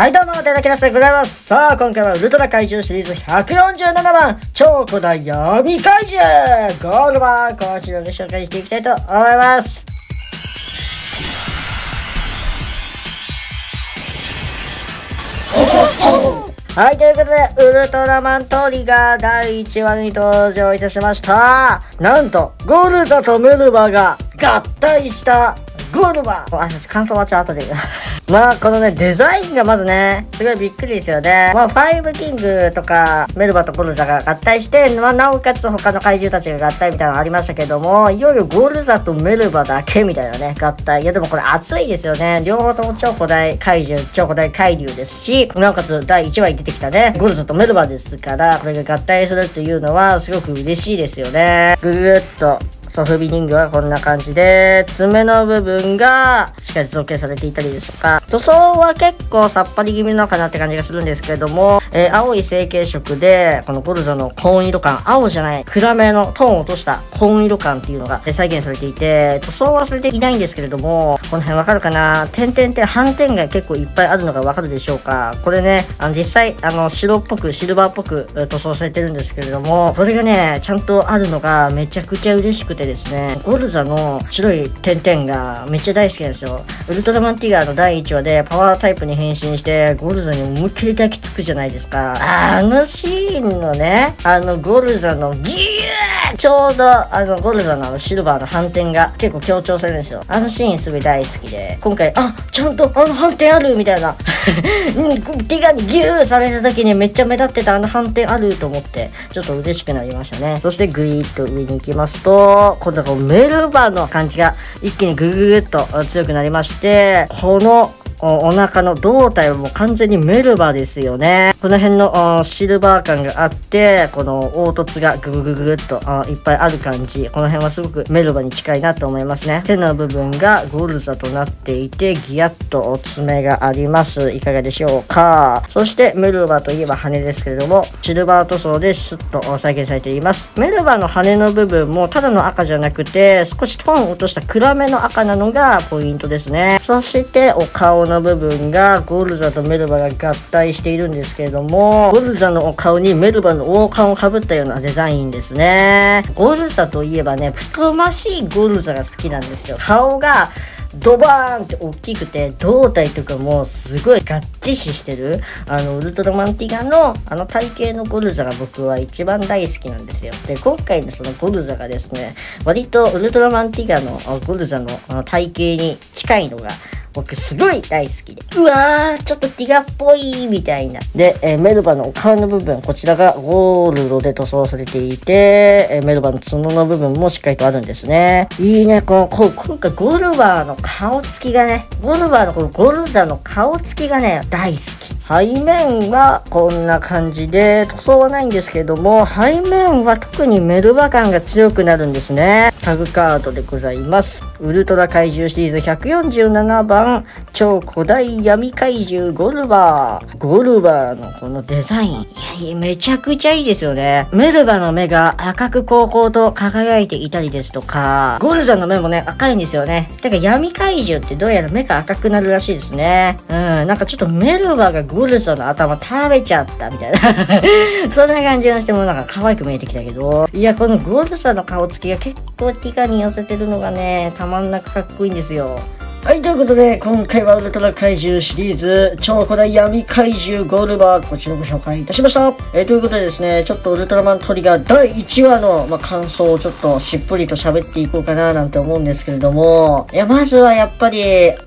はい、どうも、手だけラスでございます。さあ、今回はウルトラ怪獣シリーズ147番、超古代闇怪獣ゴールバーこちらで紹介していきたいと思います。はい、ということで、ウルトラマントリガー第1話に登場いたしました。なんと、ゴルザとメルバが合体したゴルバあ、感想はちょっと後で。まあ、このね、デザインがまずね、すごいびっくりですよね。まあ、ファイブキングとか、メルバとゴルザが合体して、まあ、なおかつ他の怪獣たちが合体みたいなのありましたけども、いよいよゴルザとメルバだけみたいなね、合体。いや、でもこれ熱いですよね。両方とも超古代怪獣、超古代怪竜ですし、なおかつ第1話に出てきたね、ゴルザとメルバですから、これが合体するっていうのは、すごく嬉しいですよね。ぐぐっと。ソフビリングはこんな感じで、爪の部分がしっかり造形されていたりですとか、塗装は結構さっぱり気味なのかなって感じがするんですけれども、えー青い成形色で、このゴルザの紺色感、青じゃない、暗めのトーンを落とした紺色感っていうのがえ再現されていて、塗装はされていないんですけれども、この辺わかるかな？点々点、斑点が結構いっぱいあるのがわかるでしょうか？これね、あの実際、あの白っぽく、シルバーっぽく塗装されてるんですけれども、これがね、ちゃんとあるのがめちゃくちゃ嬉しくてですね、ゴルザの白い点々がめっちゃ大好きなんですよ。ウルトラマンティガーの第1話でパワータイプに変身して、ゴルザに思いっきり抱きつくじゃないですか。あのシーンのね、あのゴルザのギューちょうどあのゴルザのあのシルバーの反転が結構強調されるんですよ。あのシーンすごい大好きで、今回、あ、ちゃんとあの反転あるみたいな。うん、ティガにギューされた時にめっちゃ目立ってたあの反転あると思って、ちょっと嬉しくなりましたね。そしてグイーッと上に行きますと、今度はこうメルバーの感じが一気にグググッと強くなりまして、このお腹の胴体はもう完全にメルバですよね。この辺のシルバー感があって、この凹凸がグググググっといっぱいある感じ。この辺はすごくメルバに近いなと思いますね。手の部分がゴルザとなっていて、ギヤッと爪があります。いかがでしょうかそしてメルバといえば羽ですけれども、シルバー塗装でシュッと再現されています。メルバの羽の部分もただの赤じゃなくて、少しトーン落とした暗めの赤なのがポイントですね。そしてお顔のの部分がゴルザとメルバが合体しているんですけれども、ゴルザの顔にメルバの王冠をかぶったようなデザインですね。ゴルザといえばね、太ましいゴルザが好きなんですよ。顔がドバーンって大きくて、胴体とかもすごいガッチシしてる。あの、ウルトラマンティガのあの体型のゴルザが僕は一番大好きなんですよ。で、今回のそのゴルザがですね、割とウルトラマンティガのゴルザの体型に近いのが、僕すごい大好きで。うわー、ちょっとティガっぽいみたいな。で、えーメルバのお顔の部分、こちらがゴールドで塗装されていて、えーメルバの角の部分もしっかりとあるんですね。いいね、この、こう今回ゴルバーの顔つきがね、ゴルバーのこのゴルザの顔つきがね、大好き。背面はこんな感じで、塗装はないんですけども、背面は特にメルバ感が強くなるんですね。タグカードでございます。ウルトラ怪獣シリーズ147番、超古代闇怪獣ゴルバー。ゴルバーのこのデザイン。いやいや、めちゃくちゃいいですよね。メルバの目が赤く高校と輝いていたりですとか、ゴルザの目もね、赤いんですよね。てか闇怪獣ってどうやら目が赤くなるらしいですね。うん、なんかちょっとメルバがグルソの頭食べちゃったみたいな。そんな感じがしてもなんか可愛く見えてきたけど。いや、このグルソの顔つきが結構ティカに寄せてるのがね、たまんなくかっこいいんですよ。はい、ということで、今回はウルトラ怪獣シリーズ、超古代闇怪獣ゴールバー、こちらご紹介いたしました。えーということでですね、ちょっとウルトラマントリガー第1話の、まあ、感想をちょっとしっぽりと喋っていこうかななんて思うんですけれども、いや、まずはやっぱり、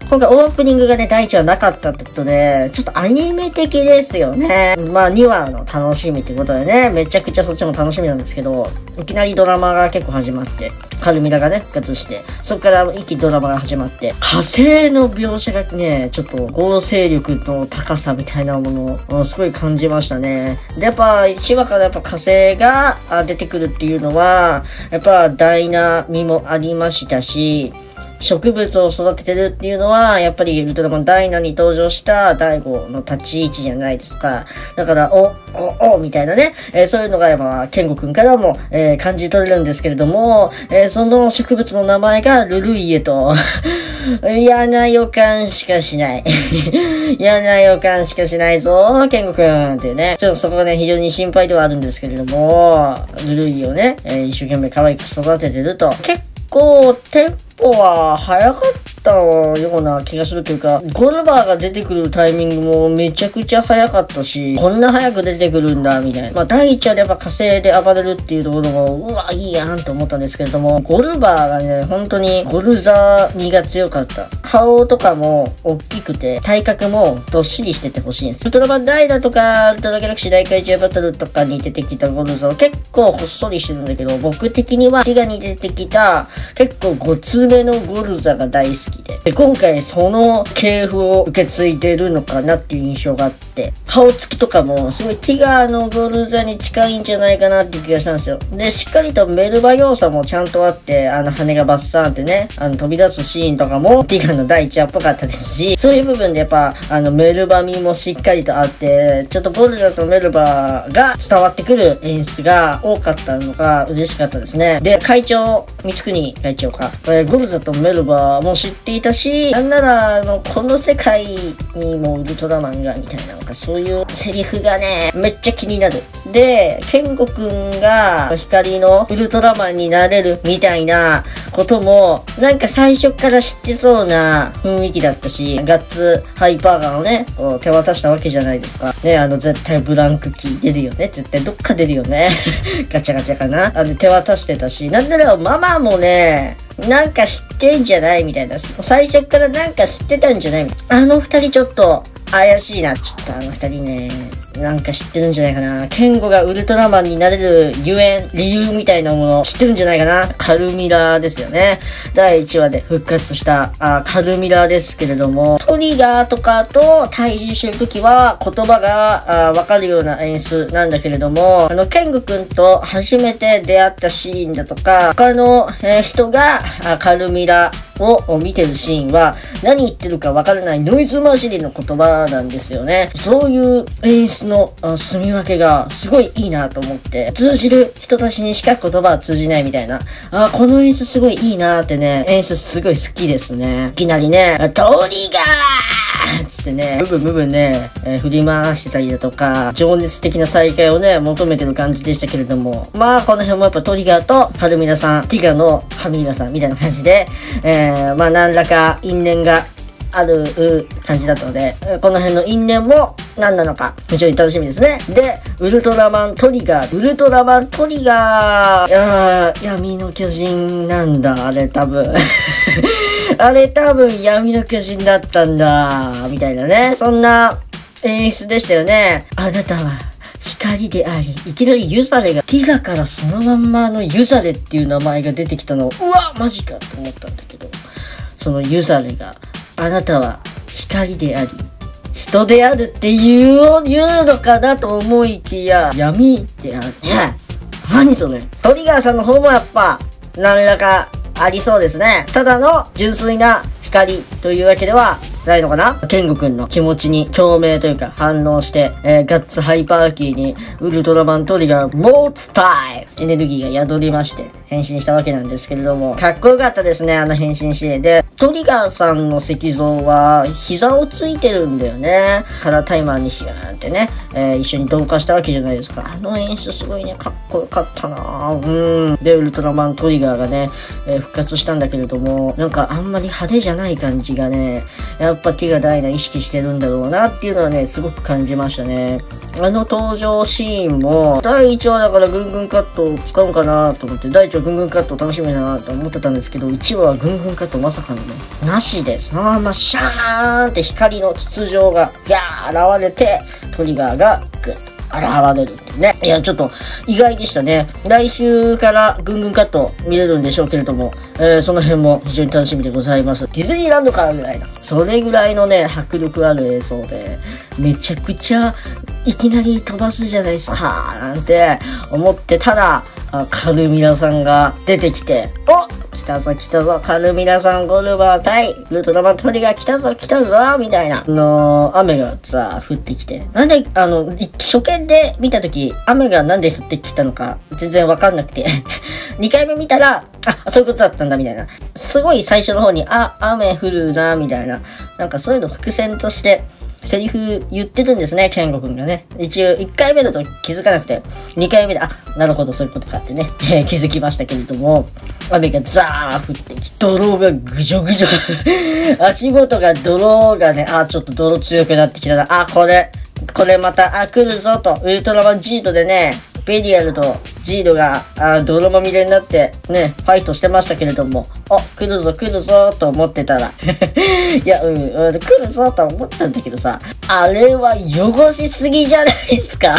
今回オープニングがね、第1話なかったってことで、ちょっとアニメ的ですよね。まあ、2話の楽しみってことでね、めちゃくちゃそっちも楽しみなんですけど、いきなりドラマが結構始まって、カルミラがね、復活して、そこから一気にドラマが始まって、火星の描写がね、ちょっと合成力の高さみたいなものをすごい感じましたね。で、やっぱ1話からやっぱ火星が出てくるっていうのは、やっぱダイナミもありましたし、植物を育ててるっていうのは、やっぱりウルトラマンダイナに登場した大悟の立ち位置じゃないですか。だから、お、お、お、みたいなね、えー、そういうのが、まあ、ケンゴくんからも、えー、感じ取れるんですけれども、えー、その植物の名前がルルイエと、嫌な予感しかしない。嫌な予感しかしないぞ、ケンゴくんっていうね。ちょっとそこがね、非常に心配ではあるんですけれども、ルルイをね、え、一生懸命可愛く育ててると、結構、テ歩は早かった。たような気がするというか、ゴルバーが出てくるタイミングもめちゃくちゃ早かったし、こんな早く出てくるんだ、みたいな。まあ、第一話でやっぱ火星で暴れるっていうところも、うわ、いいやんと思ったんですけれども、ゴルバーがね、本当にゴルザー味が強かった。顔とかも大きくて、体格もどっしりしててほしいんです。ウルトラマンダイダとか、ウルトラギャラクシー大怪獣バトルとかに出てきたゴルザー結構ほっそりしてるんだけど、僕的には、ティガに出てきた結構ごつめのゴルザが大好きで。で、今回その系譜を受け継いでるのかなっていう印象があって、顔つきとかもすごいティガーのゴルザに近いんじゃないかなっていう気がしたんですよ。で、しっかりとメルバ要素もちゃんとあって、あの羽がバッサーンってね、あの飛び出すシーンとかもティガーの第一話っぽかったですし、そういう部分でやっぱ、あのメルバ味もしっかりとあって、ちょっとゴルザとメルバが伝わってくる演出が多かったのが嬉しかったですね。で、会長、三国会長か、これゴルザとメルバも知っていたし、なんなら、あの、この世界にもウルトラマンが、みたいな、なんかそういうセリフがね、めっちゃ気になる。で、ケンゴくんが光のウルトラマンになれるみたいなことも、なんか最初から知ってそうな雰囲気だったし、ガッツハイパーガンをね、こう手渡したわけじゃないですか。ね、あの、絶対ブランクキー出るよね。絶対どっか出るよね。ガチャガチャかな。あの、手渡してたし、なんならママもね、なんか知ってんじゃないみたいな。最初からなんか知ってたんじゃないあの二人ちょっと怪しいな。ちょっとあの二人ね、なんか知ってるんじゃないかな。ケンゴがウルトラマンになれるゆえん、理由みたいなもの知ってるんじゃないかな。カルミラーですよね。第1話で復活したあカルミラーですけれども、トリガーとかと対峙してるときは言葉がわかるような演出なんだけれども、あの、ケンゴくんと初めて出会ったシーンだとか、他の、えー、人があカルミラー、を見てるシーンは何言ってるかわからないノイズ混じりの言葉なんですよね。そういう演出の住み分けがすごいいいなと思って、通じる人たちにしか言葉は通じないみたいな。あ、この演出すごいいいなってね、演出すごい好きですね。いきなりね、トリガーつってね、部分部分ね、えー、振り回してたりだとか、情熱的な再会をね、求めてる感じでしたけれども、まあ、この辺もやっぱトリガーとカルミナさん、ティガのカミーナさんみたいな感じで、えー、まあ、何らか因縁がある感じだったので、この辺の因縁も何なのか、非常に楽しみですね。で、ウルトラマントリガー。ウルトラマントリガー。いやー闇の巨人なんだ、あれ多分。あれ多分闇の巨人だったんだ、みたいなね。そんな演出でしたよね。あなたは光であり、いきなりユザレが、ティガからそのまんまのユザレっていう名前が出てきたのを、うわマジかと思ったんだけど、そのユザレが、あなたは光であり、人であるって言う、言うのかなと思いきや、闇である。何それ。トリガーさんの方もやっぱ、何らかありそうですね。ただの純粋な光というわけではないのかな？ケンゴくんの気持ちに共鳴というか反応して、えー、ガッツハイパーキーにウルトラマントリガーモーツタイムエネルギーが宿りまして、変身したわけなんですけれども、かっこよかったですね、あの変身シーンで。トリガーさんの石像は、膝をついてるんだよね。カラータイマーにヒューンってね、えー、一緒に同化したわけじゃないですか。あの演出すごいね、かっこよかったなうん。で、ウルトラマントリガーがね、えー、復活したんだけれども、なんかあんまり派手じゃない感じがね、やっぱティガダイナ意識してるんだろうなっていうのはね、すごく感じましたね。あの登場シーンも、第1話だからぐんぐんカットを使うかなと思って、第1話ぐんぐんカット楽しみだなと思ってたんですけど、1話はぐんぐんカットまさかのね、なしで、そのままシャーンって光の筒状が、ギャー現れて、トリガーがグッと現れるってね。いや、ちょっと意外でしたね。来週からぐんぐんカット見れるんでしょうけれども、えー、その辺も非常に楽しみでございます。ディズニーランドからぐらいな。それぐらいのね、迫力ある映像で、めちゃくちゃいきなり飛ばすじゃないですか、なんて思ってたら、カルミラさんが出てきて、お来たぞ来たぞ、カルミラさんゴルバー対ウルトラマントリガー来たぞ来たぞみたいな。あの、雨がさ、降ってきて。なんで、あの、初見で見たとき、雨がなんで降ってきたのか、全然わかんなくて。2回目見たら、あ、そういうことだったんだ、みたいな。すごい最初の方に、あ、雨降るな、みたいな。なんかそういうの伏線として、セリフ言ってるんですね、ケンゴくんがね。一応、1回目だと気づかなくて、2回目で、あ、なるほど、そういうことかってね、え気づきましたけれども、雨がザー降ってき、泥がぐじょぐじょ。足元が泥がね、あ、ちょっと泥強くなってきたな。あ、これ、これまた、あ、来るぞと、ウルトラマンジートでね、ベリアルとジードが、あ泥まみれになって、ね、ファイトしてましたけれども、あ、来るぞ来るぞと思ってたら、いや、うん、うん、来るぞと思ったんだけどさ、あれは汚しすぎじゃないですか。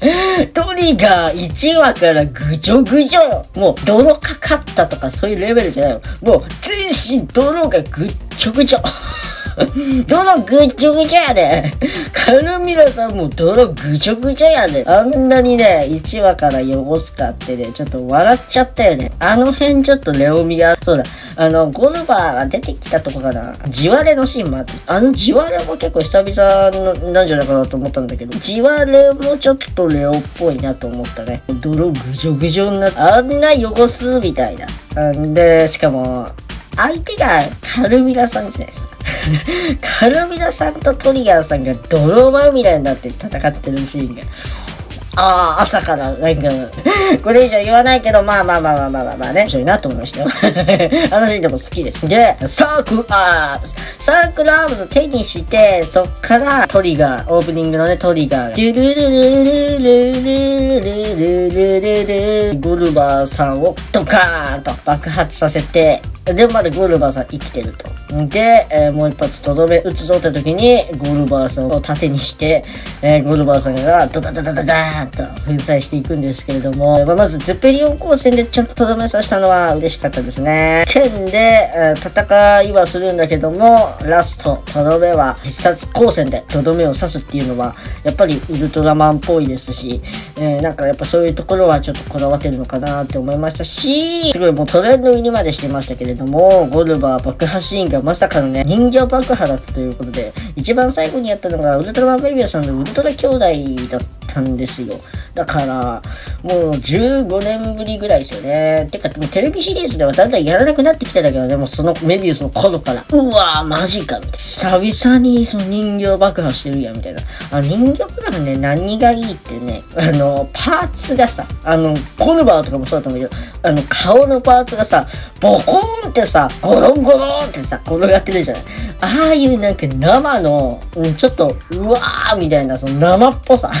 トリガー1話からぐちょぐちょよ。もう泥かかったとかそういうレベルじゃないよ。もう全身泥がぐっちょぐちょ。泥ぐちょぐちょやで。カルミラさんも泥ぐちょぐちょやで。あんなにね、1話から汚すかってね、ちょっと笑っちゃったよね。あの辺ちょっとレオミが、そうだ、あの、ゴルバーが出てきたとこかな。地割れのシーンもあって、あの地割れも結構久々なんじゃないかなと思ったんだけど、地割れもちょっとレオっぽいなと思ったね。泥ぐじょぐじょになって、あんな汚すみたいな。んで、しかも、相手がカルミラさんじゃないですか。カルミラさんとトリガーさんが泥まみれになって戦ってるシーンが、ああ、朝から、なんか、これ以上言わないけど、まあまあまあまあまあまあ、まあね、面白いなと思いましたよ。あのシーンでも好きです。で、サークアーズサークルアームズ手にして、そっからトリガー、オープニングのね、トリガー。ドゥルルルルルルルルルルルゴルバーさんをドカーンと爆発させて、で、まだゴルバーさん生きてると。で、えー、もう一発とどめ撃つぞって時に、ゴルバーさんを盾にして、えー、ゴルバーさんがドダダダダダーンと粉砕していくんですけれども、まあ、まずゼペリオン光線でちゃんととどめさせたのは嬉しかったですね。剣で、えー、戦いはするんだけども、ラスト、とどめは必殺光線でとどめを刺すっていうのは、やっぱりウルトラマンっぽいですし、えー、なんかやっぱそういうところはちょっとこだわってるのかなって思いましたし、すごいもうトレンド入りまでしてましたけれども、ゴルバー爆破シーンがまさかのね、人形爆破だったということで、一番最後にやったのがウルトラマンベイビーさんのウルトラ兄弟だったんですよ。だから、もう15年ぶりぐらいですよね。てか、テレビシリーズではだんだんやらなくなってきてたけどね、もうそのメビウスの頃から、うわーマジかみたいな。久々にその人形爆破してるやん、みたいな。あ、人形爆破ね、何がいいってね、あの、パーツがさ、あの、コルバーとかもそうだったんだけど、あの、顔のパーツがさ、ボコーンってさ、ゴロンゴロンってさ、転がってるじゃない。ああいうなんか生の、ちょっと、うわーみたいな、その生っぽさ。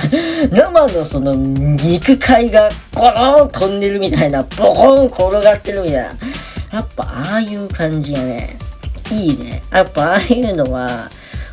生のその肉塊がゴロン飛んでるみたいな、ボコン転がってるみたいな。やっぱああいう感じがね、いいね。やっぱああいうのは、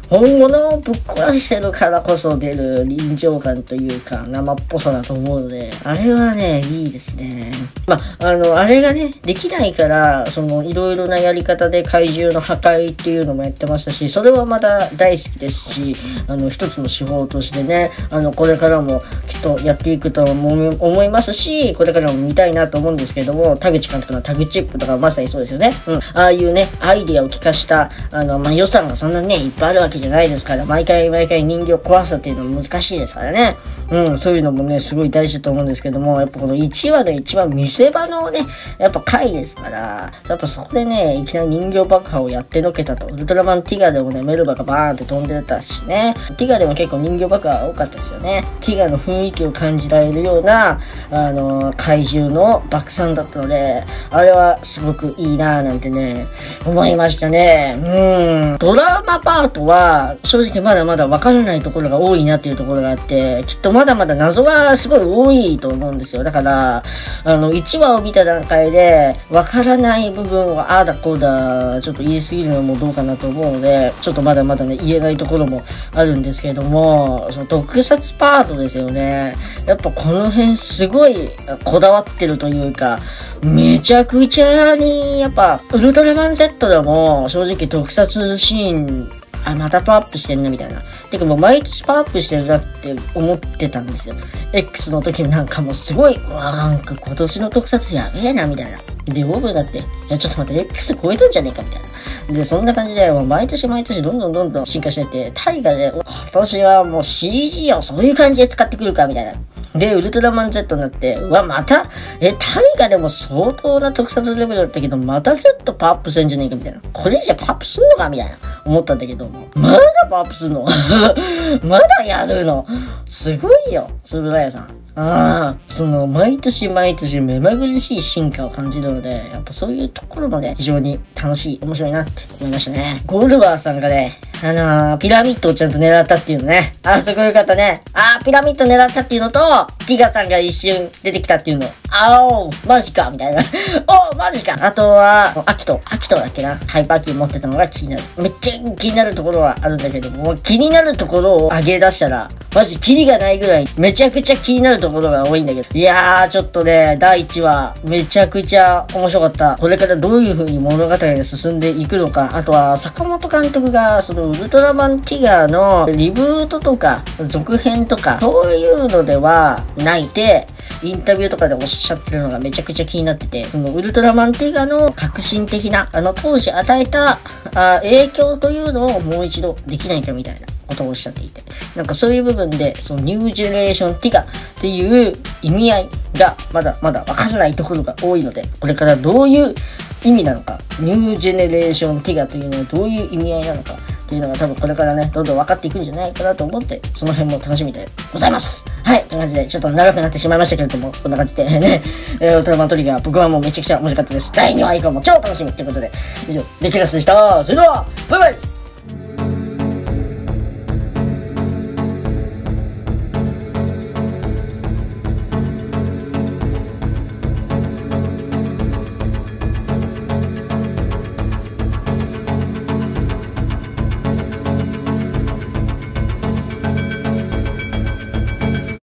本物をぶっ壊してるからこそ出る臨場感というか生っぽさだと思うので、あれはね、いいですね。まあ、あの、あれがね、できないから、その、いろいろなやり方で怪獣の破壊っていうのもやってましたし、それはまだ大好きですし、あの、一つの手法としてね、あの、これからもきっとやっていくと思いますし、これからも見たいなと思うんですけども、田口監督のタグチップとかまさにそうですよね。うん。ああいうね、アイディアを聞かした、あの、まあ、予算がそんなね、いっぱいあるわけけじゃないですから、毎回毎回人形壊すっていうのも難しいですからね。うん、そういうのもね、すごい大事だと思うんですけども、やっぱこの1話の一番見せ場のね、やっぱ回ですから、やっぱそこでね、いきなり人形爆破をやってのけたと。ウルトラマンティガでもね、メルバがバーンって飛んでたしね。ティガでも結構人形爆破多かったですよね。ティガの雰囲気を感じられるような、あの、怪獣の爆散だったので、あれはすごくいいなぁなんてね、思いましたね。うん。ドラマパートは、正直まだまだわからないところが多いなっていうところがあって、きっとまだまだ謎がすごい多いと思うんですよ。だから、あの、1話を見た段階で、わからない部分は、ああだこうだ、ちょっと言い過ぎるのもどうかなと思うので、ちょっとまだまだね、言えないところもあるんですけれども、その特撮パートですよね。やっぱこの辺すごいこだわってるというか、めちゃくちゃに、やっぱ、ウルトラマン Z でも正直特撮シーンあ、またパワーアップしてんね、みたいな。てかもう毎年パワーアップしてるなって思ってたんですよ。X の時なんかもうすごい、わなんか今年の特撮やべえな、みたいな。で、オーブだって、いや、ちょっと待って、X 超えたんじゃねえかみたいな。で、そんな感じで、もう毎年毎年どんどんどんどん進化してて、タイガで、今年はもう CG をそういう感じで使ってくるか、みたいな。で、ウルトラマン Z になって、うわ、また、え、タイガでも相当な特撮レベルだったけど、またちょっとパワーアップするんじゃねえかみたいな。これじゃパワーアップすんのかみたいな。思ったんだけど、まだパーアップすんの？まだやるの？すごいよ、つぶらやさん。ああ、その、毎年毎年目まぐるしい進化を感じるので、やっぱそういうところもね、非常に楽しい、面白いなって思いましたね。ゴルバーさんがね、あのー、ピラミッドをちゃんと狙ったっていうのね。あ、すごいよかったね。あピラミッド狙ったっていうのと、ティガさんが一瞬出てきたっていうの。あおマジかみたいな。おマジかあとは、アキト、アキトだっけな。ハイパーキー持ってたのが気になる。めっちゃ気になるところはあるんだけども、気になるところを上げ出したら、マジキリがないぐらい、めちゃくちゃ気になるところが多いんだけど。いやー、ちょっとね、第1話、めちゃくちゃ面白かった。これからどういう風に物語が進んでいくのか。あとは、坂本監督が、その、ウルトラマンティガーのリブートとか、続編とか、そういうのではないて、インタビューとかでおっしゃってるのがめちゃくちゃ気になってて、そのウルトラマンティガの革新的な、あの当時与えたあ影響というのをもう一度できないかみたいなことをおっしゃっていて、なんかそういう部分で、そのニュージェネレーションティガっていう意味合いがまだまだわからないところが多いので、これからどういう意味なのか、ニュージェネレーションティガというのはどういう意味合いなのか、っていうのが多分これからね、どんどん分かっていくんじゃないかなと思って、その辺も楽しみでございます。はい、という感じで、ちょっと長くなってしまいましたけれども、こんな感じでね、えー、ウルトラマントリガー、僕はもうめちゃくちゃ面白かったです。第2話以降も超楽しみということで、以上、デキラスでした。それでは、バイバイ